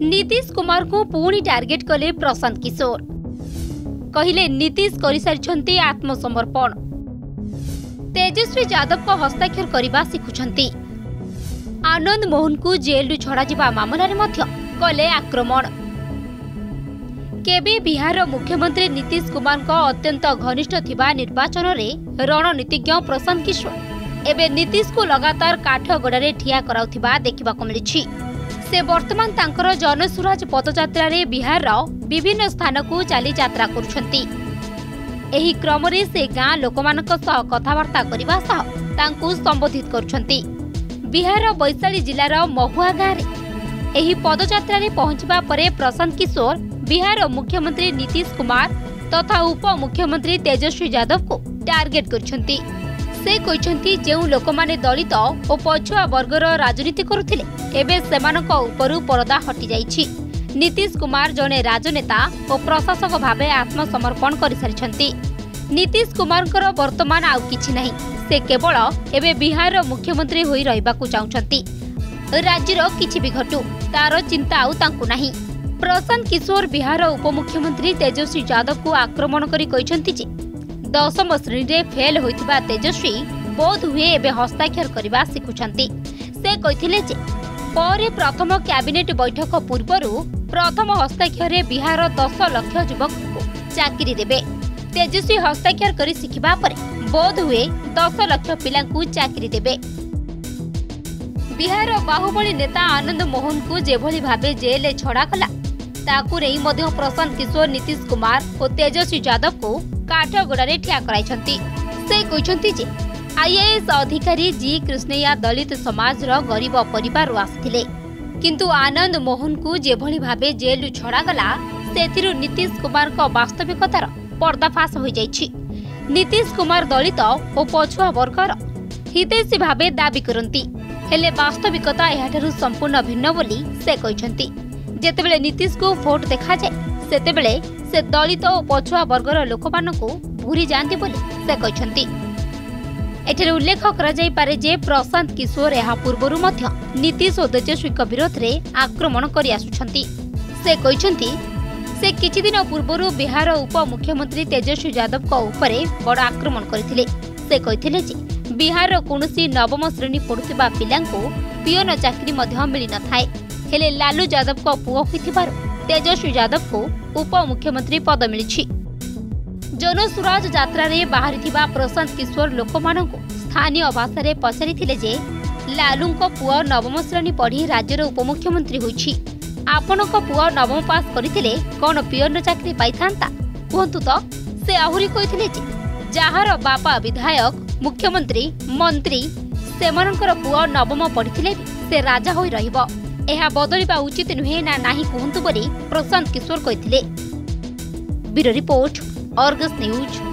ନୀତିଶ କୁମାରଙ୍କୁ ପୁଣି ଟାର୍ଗେଟ କଲେ ପ୍ରଶାନ୍ତ କିଶୋର। କହିଲେ ନୀତିଶ କରିସାରିଛନ୍ତି ଆତ୍ମସମର୍ପଣ। ତେଜସ୍ୱୀ ଯାଦବଙ୍କ ହସ୍ତାକ୍ଷର କରିବା ଶିଖୁଛନ୍ତି। ଆନନ୍ଦ ମୋହନଙ୍କୁ ଜେଲରୁ ଛଡ଼ାଯିବା ମାମଲାରେ ମଧ୍ୟ କଲେ ଆକ୍ରମଣ। କେବେ ବିହାରର ମୁଖ୍ୟମନ୍ତ୍ରୀ ନୀତିଶ କୁମାରଙ୍କ ଅତ୍ୟନ୍ତ ଘନିଷ୍ଠ ଥିବା ନିର୍ବାଚନରେ ରଣନୀତିଜ୍ଞ ପ୍ରଶାନ୍ତ କିଶୋର ଏବେ ନୀତିଶକୁ ଲଗାତାର କାଠଗଡ଼ାରେ ଠିଆ କରାଉଥିବା ଦେଖିବାକୁ ମିଳିଛି। ସେ ବର୍ତ୍ତମାନ ତାଙ୍କର ଜନସୁରାଜ ପଦଯାତ୍ରାରେ ବିହାରର ବିଭିନ୍ନ ସ୍ଥାନକୁ ଚାଲି ଯାତ୍ରା କରୁଛନ୍ତି। ଏହି କ୍ରମରେ ସେ ଗାଁ ଲୋକମାନଙ୍କ ସହ କଥାବାର୍ତ୍ତା କରିବା ସହ ତାଙ୍କୁ ସମ୍ବୋଧିତ କରୁଛନ୍ତି। ବିହାରର ବୈଶାଳୀ ଜିଲ୍ଲାର ମହୁଆ ଗାଁରେ ଏହି ପଦଯାତ୍ରାରେ ପହଞ୍ଚିବା ପରେ ପ୍ରଶାନ୍ତ କିଶୋର ବିହାରର ମୁଖ୍ୟମନ୍ତ୍ରୀ ନୀତିଶ କୁମାର ତଥା ଉପମୁଖ୍ୟମନ୍ତ୍ରୀ ତେଜସ୍ୱୀ ଯାଦବଙ୍କୁ ଟାର୍ଗେଟ କରିଛନ୍ତି। ସେ କହିଛନ୍ତି ଯେଉଁ ଲୋକମାନେ ଦଳିତ ଓ ପଛୁଆ ବର୍ଗର ରାଜନୀତି କରୁଥିଲେ ଏବେ ସେମାନଙ୍କ ଉପରୁ ପରଦା ହଟିଯାଇଛି। ନୀତିଶ କୁମାର ଜଣେ ରାଜନେତା ଓ ପ୍ରଶାସକ ଭାବେ ଆତ୍ମସମର୍ପଣ କରିସାରିଛନ୍ତି। ନୀତିଶ କୁମାରଙ୍କର ବର୍ତ୍ତମାନ ଆଉ କିଛି ନାହିଁ। ସେ କେବଳ ଏବେ ବିହାରର ମୁଖ୍ୟମନ୍ତ୍ରୀ ହୋଇ ରହିବାକୁ ଚାହୁଁଛନ୍ତି। ରାଜ୍ୟର କିଛି ବି ଘଟୁ ତାର ଚିନ୍ତା ଆଉ ତାଙ୍କୁ ନାହିଁ। ପ୍ରଶାନ୍ତ କିଶୋର ବିହାର ଉପମୁଖ୍ୟମନ୍ତ୍ରୀ ତେଜସ୍ୱୀ ଯାଦବଙ୍କୁ ଆକ୍ରମଣ କରି କହିଛନ୍ତି ଯେ ଦଶମ ଶ୍ରେଣୀରେ ଫେଲ୍ ହୋଇଥିବା ତେଜସ୍ୱୀ ବୋଧହୁଏ ଏବେ ହସ୍ତାକ୍ଷର କରିବା ଶିଖୁଛନ୍ତି। ସେ କହିଥିଲେ ଯେ ପରେ ପ୍ରଥମ କ୍ୟାବିନେଟ୍ ବୈଠକ ପୂର୍ବରୁ ପ୍ରଥମ ହସ୍ତାକ୍ଷରରେ ବିହାର ଦଶ ଲକ୍ଷ ଯୁବକଙ୍କୁ ଚାକିରି ଦେବେ। ତେଜସ୍ୱୀ ହସ୍ତାକ୍ଷର କରି ଶିଖିବା ପରେ ବୋଧହୁଏ ଦଶ ଲକ୍ଷ ପିଲାଙ୍କୁ ଚାକିରି ଦେବେ। ବିହାରର ବାହୁବଳୀ ନେତା ଆନନ୍ଦ ମୋହନଙ୍କୁ ଯେଭଳି ଭାବେ ଜେଲରେ ଛଡ଼ା କଲା ତାକୁ ନେଇ ମଧ୍ୟ ପ୍ରଶାନ୍ତ କିଶୋର ନୀତିଶ କୁମାର ଓ ତେଜସ୍ୱୀ ଯାଦବଙ୍କୁ କାଠଗୋଡ଼ାରେ ଠିଆ କରାଇଛନ୍ତି। ସେ କହିଛନ୍ତି ଯେ ଆଇଏଏସ୍ ଅଧିକାରୀ ଜି. କୃଷ୍ଣಯ್ୟା ଦଳିତ ସମାଜର ଗରିବ ପରିବାରରୁ ଆସିଥିଲେ। କିନ୍ତୁ ଆନନ୍ଦ ମୋହନଙ୍କୁ ଯେଭଳି ଭାବେ ଜେଲରୁ ଛଡ଼ାଗଲା ସେଥିରୁ ନୀତିଶ କୁମାରଙ୍କ ବାସ୍ତବିକତାର ପର୍ଦ୍ଦାଫାଶ ହୋଇଯାଇଛି। ନୀତିଶ କୁମାର ଦଳିତ ଓ ପଛୁଆ ବର୍ଗର ହିତୈଷୀ ଭାବେ ଦାବି କରନ୍ତି। ହେଲେ ବାସ୍ତବିକତା ଏହାଠାରୁ ସମ୍ପୂର୍ଣ୍ଣ ଭିନ୍ନ ବୋଲି ସେ କହିଛନ୍ତି। ଯେତେବେଳେ ନୀତିଶକୁ ଭୋଟ ଦେଖାଯାଏ ସେତେବେଳେ ସେ ଦଳିତ ଓ ପଛୁଆ ବର୍ଗର ଲୋକମାନଙ୍କୁ ଭୁଲି ଯାଆନ୍ତି ବୋଲି ସେ କହିଛନ୍ତି। ଏଠାରେ ଉଲ୍ଲେଖ କରାଯାଇପାରେ ଯେ ପ୍ରଶାନ୍ତ କିଶୋର ଏହା ପୂର୍ବରୁ ମଧ୍ୟ ନୀତିଶ ଓ ତେଜସ୍ୱୀଙ୍କ ବିରୋଧରେ ଆକ୍ରମଣ କରିଆସୁଛନ୍ତି। ସେ କହିଛନ୍ତି ସେ କିଛିଦିନ ପୂର୍ବରୁ ବିହାର ଉପମୁଖ୍ୟମନ୍ତ୍ରୀ ତେଜସ୍ୱୀ ଯାଦବଙ୍କ ଉପରେ ବଡ଼ ଆକ୍ରମଣ କରିଥିଲେ। ସେ କହିଥିଲେ ଯେ ବିହାରର କୌଣସି ନବମ ଶ୍ରେଣୀ ପଢୁଥିବା ପିଲାଙ୍କୁ ପିଅନ ଚାକିରି ମଧ୍ୟ ମିଳିନଥାଏ। ହେଲେ ଲାଲୁ ଯାଦବଙ୍କ ପୁଅ ହୋଇଥିବାରୁ ତେଜସ୍ୱୀ ଯାଦବଙ୍କୁ ଉପମୁଖ୍ୟମନ୍ତ୍ରୀ ପଦ ମିଳିଛି ଜନସୁରାଜ ଯାତ୍ରାରେ ବାହାରିଥିବା ପ୍ରଶାନ୍ତ କିଶୋର ଲୋକମାନଙ୍କୁ ସ୍ଥାନୀୟ ଭାଷାରେ ପଚାରିଥିଲେ ଯେ ଲାଲୁଙ୍କ ପୁଅ ନବମ ଶ୍ରେଣୀ ପଢ଼ି ରାଜ୍ୟର ଉପମୁଖ୍ୟମନ୍ତ୍ରୀ ହୋଇଛି ଆପଣଙ୍କ ପୁଅ ନବମ ପାସ୍ କରିଥିଲେ କ'ଣ ପିଅନ ଚାକିରି ପାଇଥାନ୍ତା କୁହନ୍ତୁ ତ ସେ ଆହୁରି କହିଥିଲେ ଯେ ଯାହାର ବାପା ବିଧାୟକ ମୁଖ୍ୟମନ୍ତ୍ରୀ ମନ୍ତ୍ରୀ ସେମାନଙ୍କର ପୁଅ ନବମ ପଢ଼ିଥିଲେ ବି ସେ ରାଜା ହୋଇ ରହିବ ଏହା ବଦଳିବା ଉଚିତ ନୁହେଁ ନା ନାହିଁ କୁହନ୍ତୁ ବୋଲି ପ୍ରଶାନ୍ତ କିଶୋର କହିଥିଲେ। Bureau report Argus news.